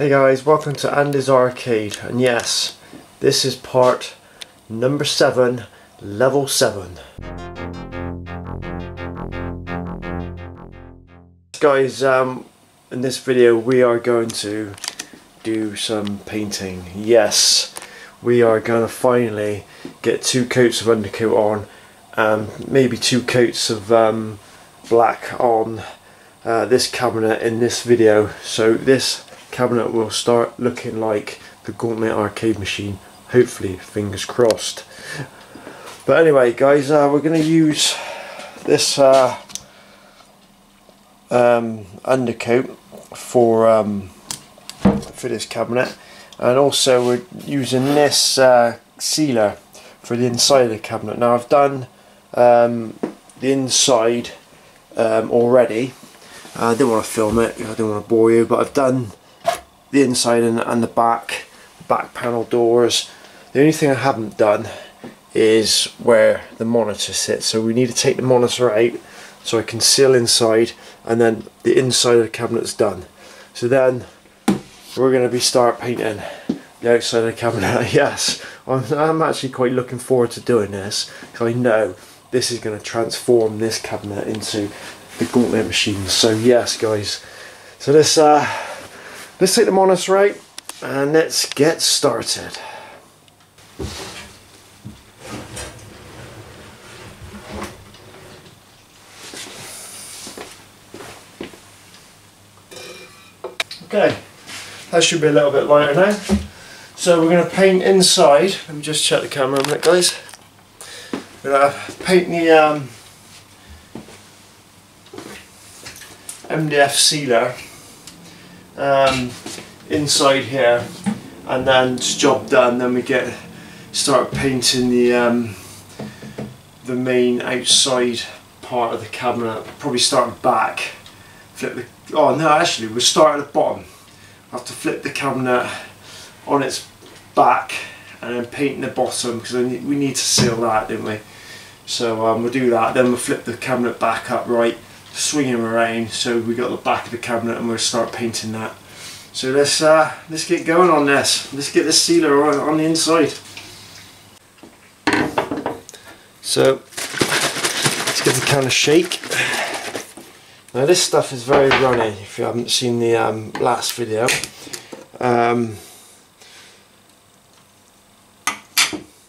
Hey guys, welcome to Andy's Arcade and yes, this is part number 7, level 7. Guys, um, in this video we are going to do some painting. Yes, we are going to finally get two coats of undercoat on and maybe two coats of um, black on uh, this cabinet in this video. So this cabinet will start looking like the Gauntlet arcade machine. Hopefully fingers crossed. But anyway guys uh, we're going to use this uh, um, undercoat for um, for this cabinet. And also we're using this uh, sealer for the inside of the cabinet. Now I've done um, the inside um, already. I didn't want to film it I didn't want to bore you but I've done the inside and, and the back, back panel doors. The only thing I haven't done is where the monitor sits. So we need to take the monitor out so I can seal inside and then the inside of the cabinet's done. So then we're going to be start painting the outside of the cabinet. yes, I'm, I'm actually quite looking forward to doing this because I know this is going to transform this cabinet into the gauntlet machine. So yes guys, so this uh, Let's take the monitor out and let's get started. Okay, that should be a little bit lighter now. So we're going to paint inside. Let me just check the camera a minute guys. We're going to paint the um, MDF sealer um, inside here and then it's job done then we get start painting the um, the main outside part of the cabinet probably start back flip the oh no actually we'll start at the bottom. I have to flip the cabinet on its back and then paint the bottom because we need to seal that didn't we? So um, we'll do that then we'll flip the cabinet back up right swing him around. So we got the back of the cabinet and we'll start painting that. So let's uh, let's get going on this. Let's get the sealer on, on the inside. So let's give it a kind of shake. Now this stuff is very runny if you haven't seen the um, last video. Um,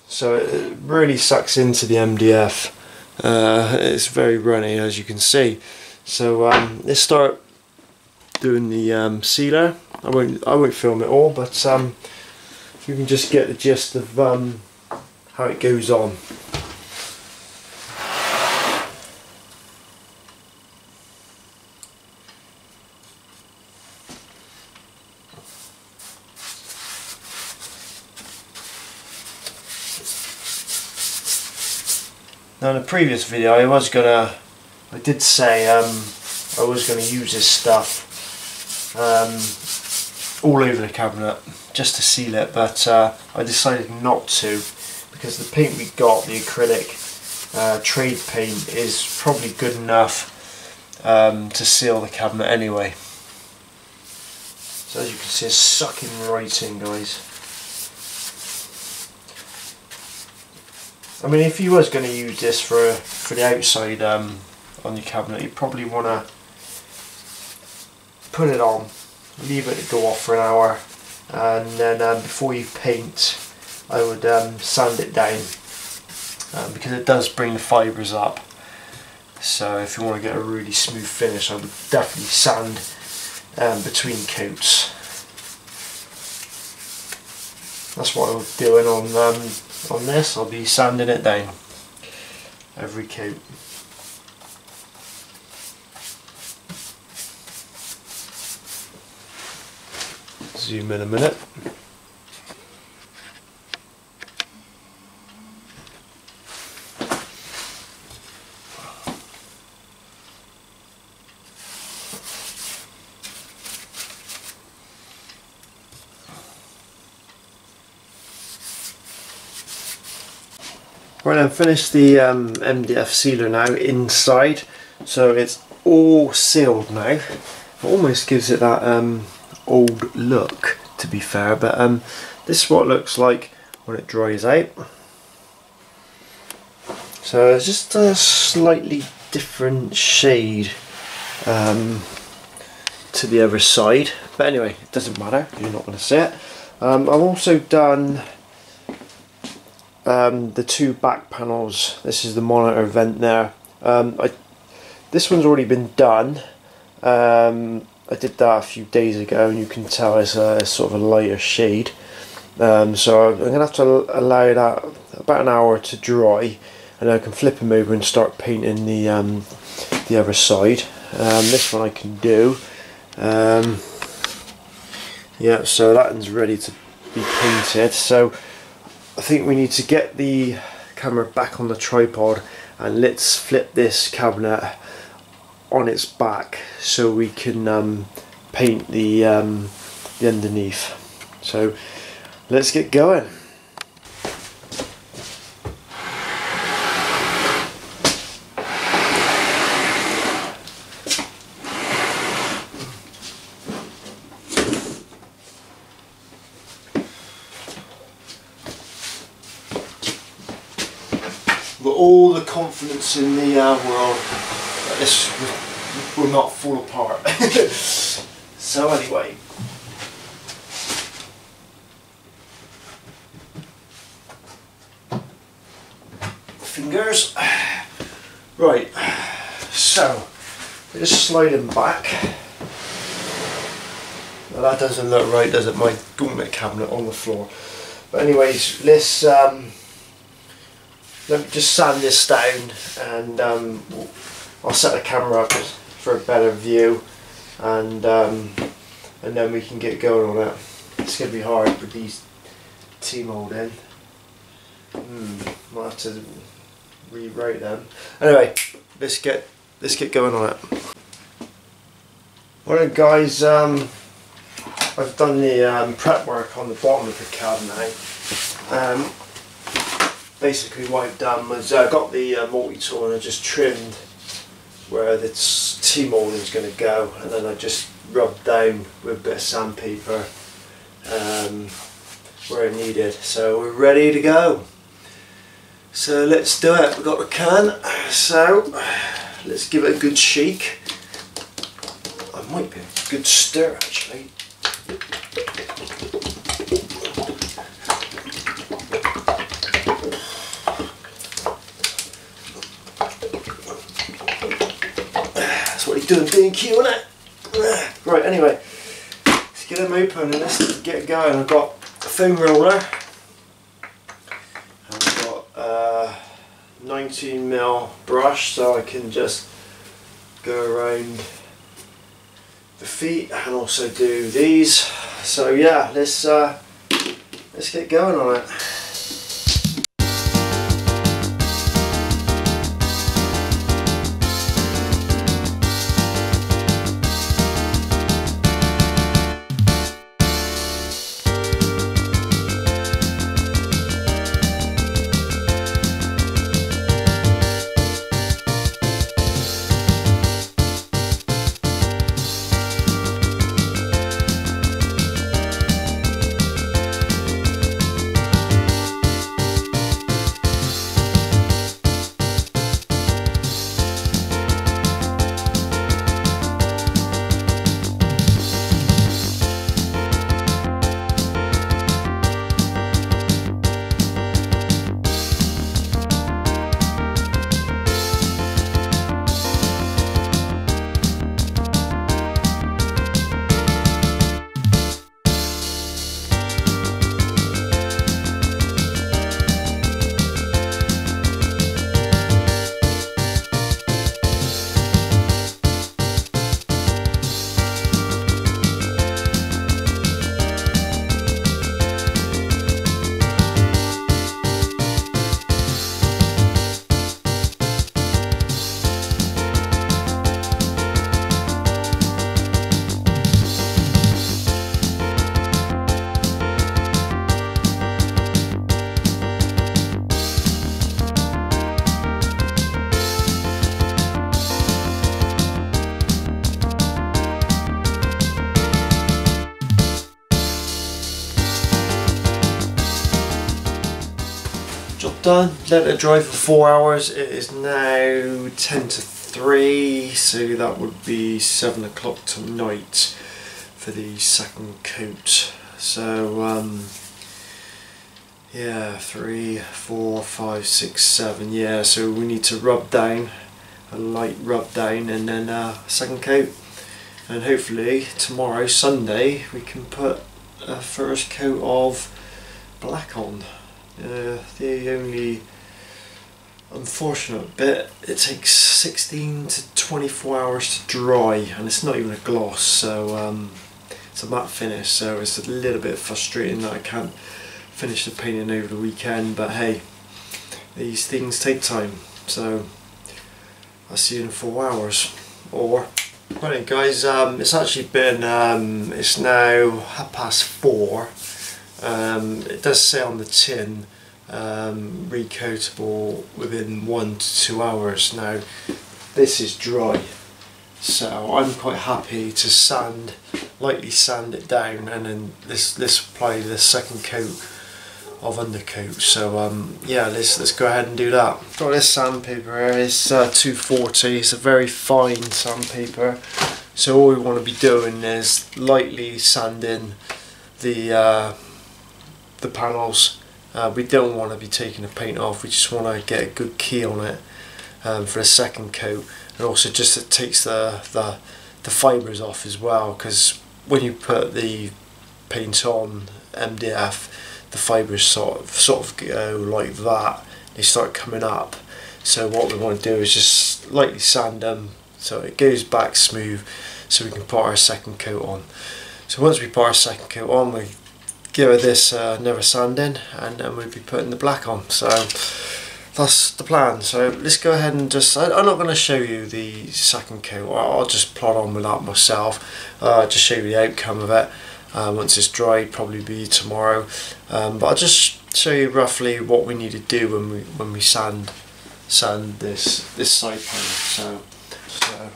so it really sucks into the MDF uh, it's very runny as you can see so um, let's start doing the um, sealer. I won't I won't film it all but um, you can just get the gist of um, how it goes on. Now in the previous video I was gonna, I did say um, I was gonna use this stuff um, all over the cabinet just to seal it but uh, I decided not to because the paint we got, the acrylic uh, trade paint is probably good enough um, to seal the cabinet anyway. So as you can see it's sucking right in guys. I mean, if you was going to use this for for the outside um, on your cabinet, you probably want to put it on, leave it to go off for an hour, and then um, before you paint, I would um, sand it down um, because it does bring the fibres up. So if you want to get a really smooth finish, I would definitely sand um, between coats. That's what I'm doing on um, on this I'll be sanding it down every coat zoom in a minute Right, I've finished the um, MDF sealer now inside, so it's all sealed now. It almost gives it that um, old look to be fair but um, this is what it looks like when it dries out. So it's just a slightly different shade um, to the other side. But anyway it doesn't matter. You're not going to see it. Um, I've also done um, the two back panels. This is the monitor vent there. Um, I, this one's already been done. Um, I did that a few days ago and you can tell it's a sort of a lighter shade. Um, so I'm going to have to allow that about an hour to dry and I can flip them over and start painting the um, the other side. Um, this one I can do. Um, yeah so that one's ready to be painted. So I think we need to get the camera back on the tripod and let's flip this cabinet on its back so we can um, paint the, um, the underneath. So let's get going got all the confidence in the uh, world that this will not fall apart. so anyway. Fingers. Right, so just slide him back. Well, that doesn't look right, does it? My gauntlet cabinet on the floor. But anyways, let's um, let me just sand this down and um, I'll set the camera up for a better view and um, and then we can get going on it. It's going to be hard with these T-mold in. Hmm, might have to rewrite them. Anyway, let's get let's get going on it. Alright guys, um, I've done the um, prep work on the bottom of the cab now. Um, basically what I've done was I uh, got the uh, multi-tool and I just trimmed where the T-molding is going to go and then I just rubbed down with a bit of sandpaper um, where needed. So we're ready to go. So let's do it. We've got the can. So let's give it a good shake. I might be a good stir actually. Doing it? Right, anyway, let's get them open and let's get going. I've got a foam roller. And I've got a 19mm brush so I can just go around the feet and also do these. So yeah, let's uh, let's get going on it. Done. Let it dry for four hours. It is now 10 to 3, so that would be 7 o'clock tonight for the second coat. So, um, yeah, three, four, five, six, seven. Yeah, so we need to rub down, a light rub down, and then uh, second coat. And hopefully tomorrow, Sunday, we can put a first coat of black on. Uh, the only unfortunate bit, it takes 16 to 24 hours to dry, and it's not even a gloss, so um, it's a matte finish. So it's a little bit frustrating that I can't finish the painting over the weekend but hey these things take time so I'll see you in four hours or right guys um, it's actually been um, it's now half past four um, it does say on the tin um, recoatable within one to two hours now this is dry so I'm quite happy to sand lightly sand it down and then this this apply the second coat of undercoat. So um, yeah, let's let's go ahead and do that. Got this sandpaper here. It's uh, 240. It's a very fine sandpaper. So all we want to be doing is lightly sanding the uh, the panels. Uh, we don't want to be taking the paint off. We just want to get a good key on it um, for a second coat, and also just it takes the the the fibres off as well. Because when you put the paint on MDF the fibres sort of sort of go like that they start coming up so what we want to do is just lightly sand them so it goes back smooth so we can put our second coat on so once we put our second coat on we give her this uh, another sanding and then we'll be putting the black on. So that's the plan. So let's go ahead and just I, am not going to show you the second coat. I'll just plot on with that myself uh, just show you the outcome of it uh, once it's dried probably be tomorrow. Um, but I'll just show you roughly what we need to do when we when we sand sand this this side panel. So so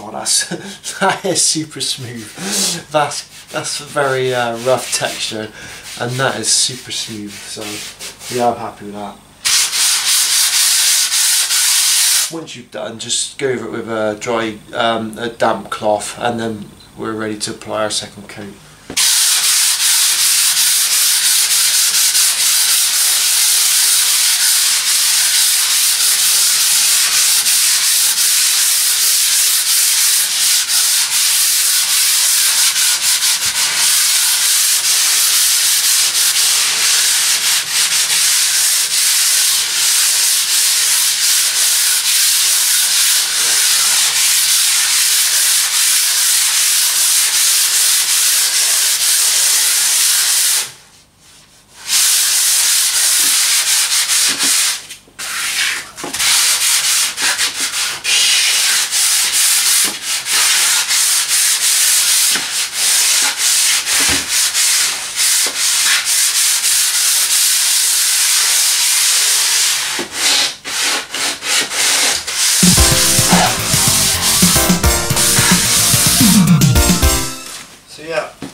Oh, that's that is super smooth. That's that's a very uh, rough texture, and that is super smooth. So yeah, I'm happy with that once you've done, just go over it with a dry, um, a damp cloth, and then we're ready to apply our second coat.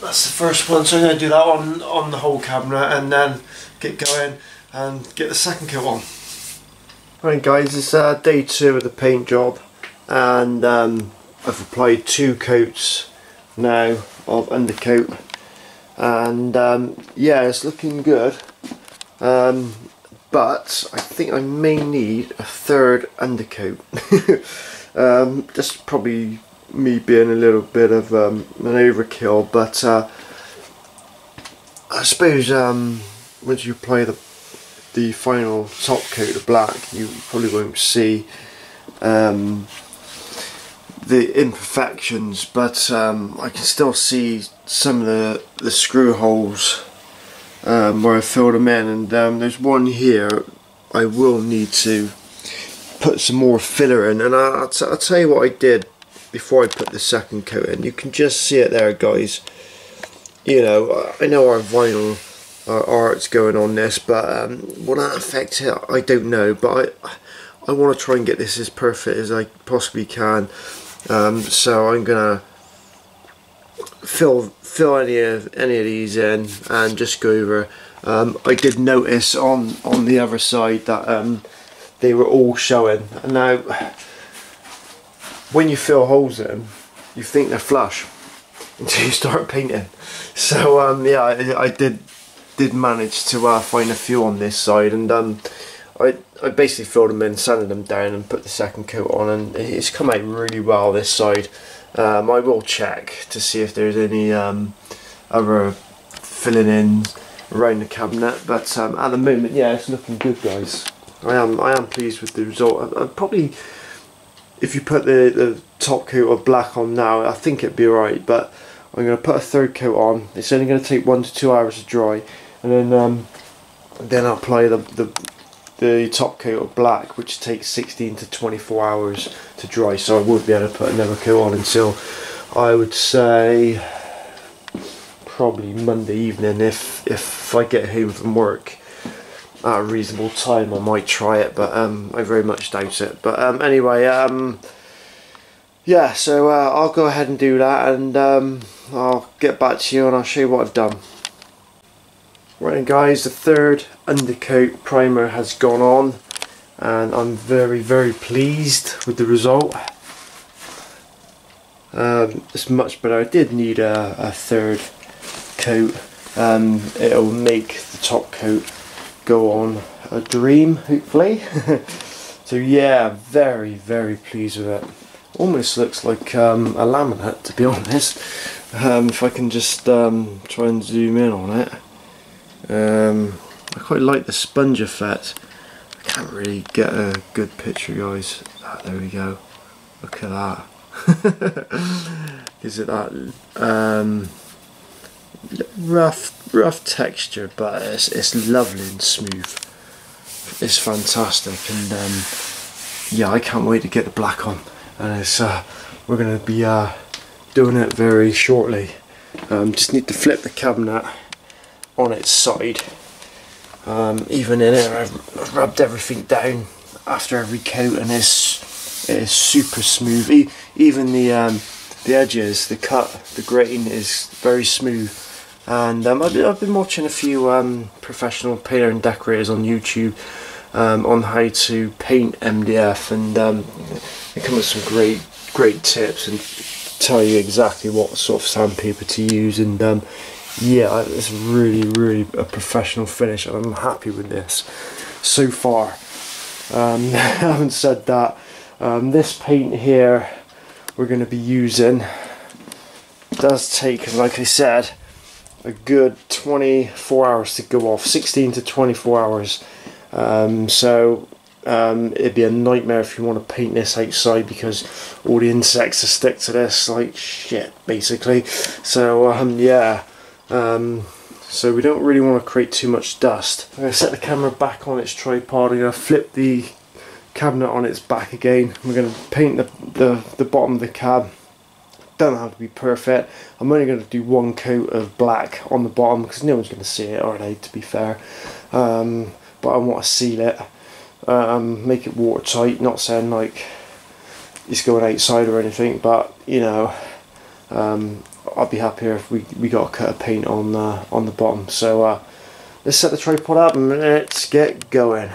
that's the first one so I'm going to do that on on the whole cabinet and then get going and get the second coat on. Alright guys it's uh, day two of the paint job and um, I've applied two coats now of undercoat and um, yeah it's looking good um, but I think I may need a third undercoat um, just probably me being a little bit of um, an overkill but uh, I suppose um, once you apply the the final top coat of black you probably won't see um, the imperfections but um, I can still see some of the, the screw holes um, where I filled them in and um, there's one here I will need to put some more filler in and I'll, I'll tell you what I did before I put the second coat in. You can just see it there guys. You know, I know our vinyl art's going on this, but um, will that affect it? I don't know, but I, I want to try and get this as perfect as I possibly can. Um, so I'm to fill fill any of any of these in and just go over. Um, I did notice on on the other side that um, they were all showing. And now, when you fill holes in you think they're flush until you start painting. So um, yeah, I, I, did did manage to uh, find a few on this side, and um, I I basically filled them in, sanded them down, and put the second coat on, and it's come out really well this side. Um, I will check to see if there's any um, other filling in around the cabinet, but um, at the moment, yeah, it's looking good, guys. I am I am pleased with the result. I, I probably, if you put the the top coat of black on now, I think it'd be alright. But I'm going to put a third coat on. It's only going to take one to two hours to dry, and then um, then I'll apply the the the top coat of black, which takes 16 to 24 hours to dry. So I would be able to put another coat on until I would say probably Monday evening if if I get home from work at a reasonable time I might try it but um, I very much doubt it. But um, anyway um, yeah so uh, I'll go ahead and do that and um, I'll get back to you and I'll show you what I've done. Right guys the third undercoat primer has gone on and I'm very very pleased with the result. Um, it's much better. I did need a, a third coat. Um, it'll make the top coat go on a dream hopefully. So yeah very very pleased with it. Almost looks like um, a laminate to be honest. Um, if I can just um, try and zoom in on it. Um, I quite like the sponge effect. I can't really get a good picture guys. Ah, there we go. Look at that. Is it that um, rough rough texture but it's, it's lovely and smooth. It's fantastic and um, yeah I can't wait to get the black on. And it's uh, we're gonna be uh, doing it very shortly. Um, just need to flip the cabinet on its side. Um, even in it I've rubbed everything down after every coat and it's, it's super smooth. E even the um, the edges the cut the grain is very smooth and um, I've, been, I've, been, watching a few um, professional painter and decorators on YouTube um, on how to paint MDF and um, they come with some great great tips and tell you exactly what sort of sandpaper to use and um, yeah it's really really a professional finish and I'm happy with this so far. Um, having said that this paint here we're going to be using does take like I said a good 24 hours to go off 16 to 24 hours. Um, so um, it'd be a nightmare if you want to paint this outside because all the insects are stick to this like shit basically. So um, yeah um, so we don't really want to create too much dust. I'm going to set the camera back on its tripod I'm going to flip the cabinet on its back again. We're going to paint the, the, the bottom of the cab don't have to be perfect. I'm only going to do one coat of black on the bottom because no one's going to see it, are they, to be fair. Um, but I want to seal it, um, make it watertight, not saying like it's going outside or anything, but you know, um, I'd be happier if we, we got a cut of paint on, uh, on the bottom. So uh, let's set the tripod up and let's get going.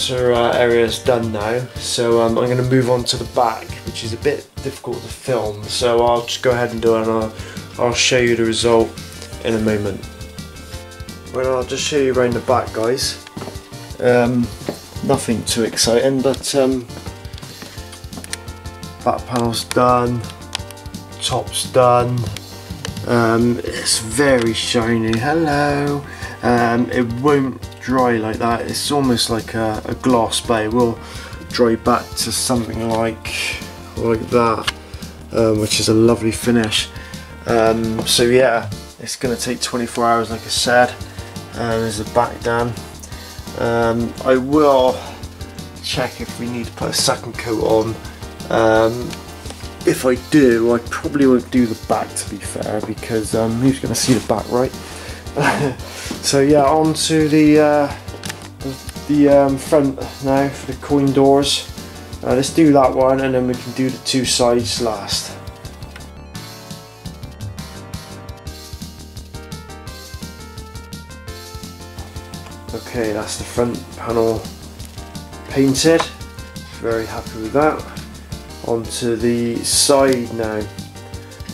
Monitor uh, area is done now, so um, I'm going to move on to the back, which is a bit difficult to film, so I'll just go ahead and do it and I'll, I'll show you the result in a moment. Well, I'll just show you around the back, guys. Um, nothing too exciting, but um, back panel's done top's done. Um, it's very shiny. Hello. Um, it won't dry like that it's almost like a, a, gloss but it will dry back to something like like that um, which is a lovely finish. Um, so yeah it's gonna take 24 hours like I said and there's the back done um, I will check if we need to put a second coat on. Um, if I do, I probably won't do the back to be fair because um, who's to see the back, right? So yeah, on to the, uh, the um, front now for the coin doors. Uh, let's do that one and then we can do the two sides last. Okay, that's the front panel painted. Very happy with that onto the side now.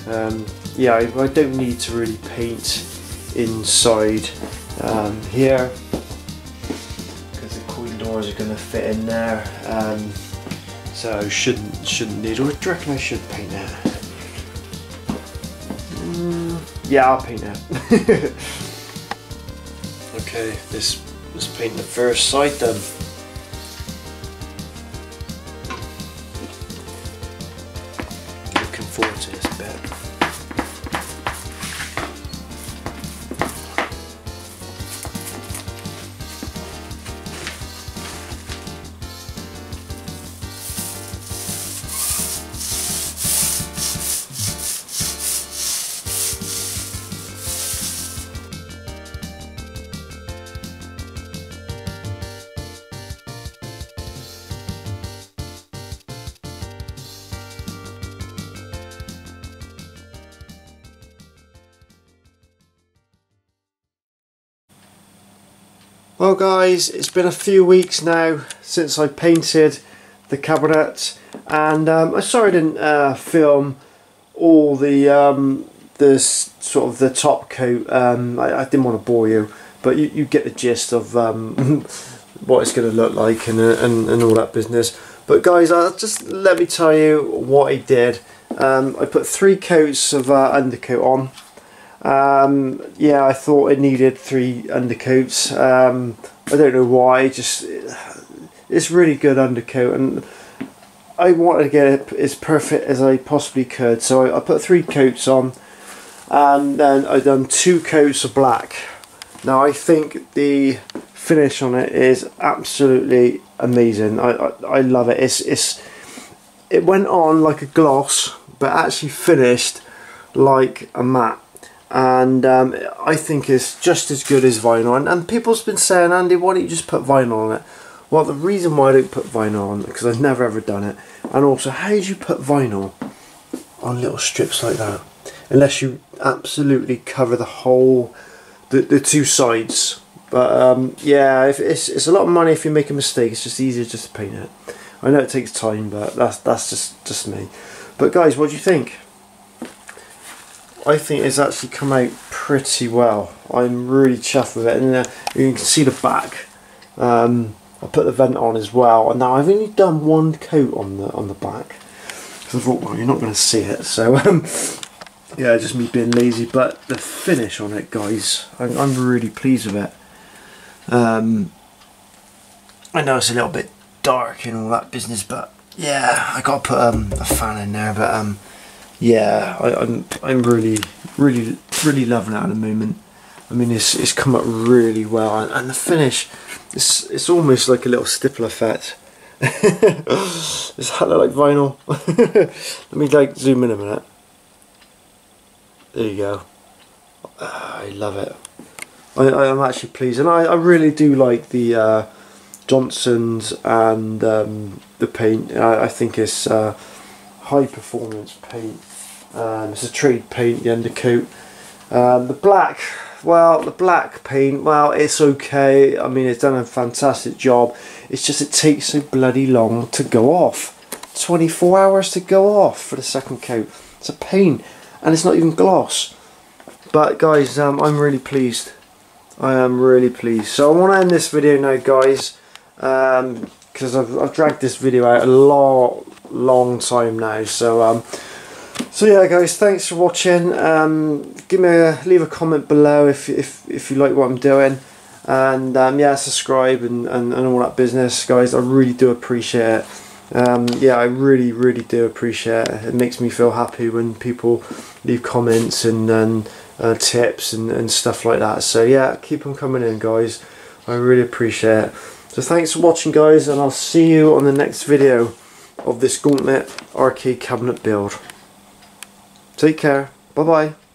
Um, yeah, I, I, don't need to really paint inside um, here because the coin doors are going to fit in there. Um, so shouldn't shouldn't need. Or do you reckon I should paint that? Mm, yeah, I'll paint that. okay, this let's paint the first side then. Well guys, it's been a few weeks now since I painted the cabinet and um, I'm sorry I didn't uh, film all the um, the sort of the top coat. Um, I, I, didn't want to bore you, but you, you get the gist of um, what it's going to look like and, uh, and, and all that business. But guys, uh, just let me tell you what I did. Um, I put three coats of uh, undercoat on um, yeah, I thought it needed three undercoats. Um, I don't know why. Just it's really good undercoat, and I wanted to get it as perfect as I possibly could. So I, I put three coats on, and then I done two coats of black. Now I think the finish on it is absolutely amazing. I, I, I love it. It's it's it went on like a gloss, but actually finished like a matte and um, I think it's just as good as vinyl. And, and people's been saying, Andy, why don't you just put vinyl on it? Well, the reason why I don't put vinyl on it because I've never ever done it, and also, how do you put vinyl on little strips like that? Unless you absolutely cover the whole, the, the two sides. But um, yeah, if it's it's a lot of money if you make a mistake. It's just easier just to paint it. I know it takes time, but that's that's just just me. But guys, what do you think? I think it's actually come out pretty well. I'm really chuffed with it, and uh, you can see the back. Um, I put the vent on as well, and now I've only done one coat on the on the back because I thought, well, you're not going to see it, so um, yeah, just me being lazy. But the finish on it, guys, I'm, I'm really pleased with it. Um, I know it's a little bit dark and all that business, but yeah, I got to put um, a fan in there, but um, yeah, I, am I'm, I'm really, really, really loving it at the moment. I mean, it's it's come up really well, and, and the finish, it's it's almost like a little stipple effect. it's hella like vinyl. Let me like zoom in a minute. There you go. Uh, I love it. I, I'm actually pleased, and I, I really do like the uh, Johnstone's and um, the paint. I, I think it's. Uh, high performance paint. Um, it's a trade paint, the undercoat. Um, the black, well, the black paint, well, it's okay. I mean, it's done a fantastic job. It's just it takes so bloody long to go off. 24 hours to go off for the second coat. It's a pain, and it's not even gloss. But guys, um, I'm really pleased. I am really pleased. So I want to end this video now, guys, because um, I've, I've dragged this video out a lot long time now. So um, so yeah, guys, thanks for watching. Um, give me a leave a comment below if if if you like what I'm doing, and um, yeah, subscribe and, and and all that business, guys. I really do appreciate it. Um, yeah, I really, really do appreciate it. It makes me feel happy when people leave comments and, and uh, tips and, and stuff like that. So yeah, keep them coming in, guys. I really appreciate it. So thanks for watching, guys, and I'll see you on the next video of this Gauntlet arcade cabinet build. Take care. Bye-bye.